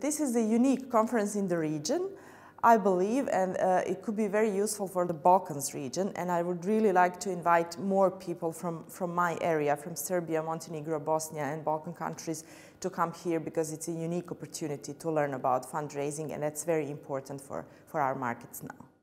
This is a unique conference in the region. I believe, and uh, it could be very useful for the Balkans region, and I would really like to invite more people from, from my area, from Serbia, Montenegro, Bosnia, and Balkan countries to come here because it's a unique opportunity to learn about fundraising, and that's very important for, for our markets now.